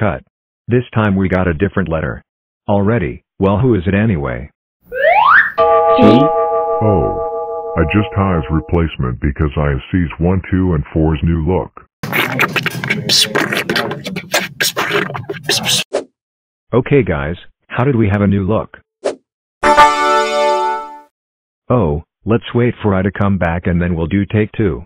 cut. This time we got a different letter. Already, well who is it anyway? Oh, I just high's replacement because I sees 1, 2, and 4's new look. Okay guys, how did we have a new look? Oh, let's wait for I to come back and then we'll do take two.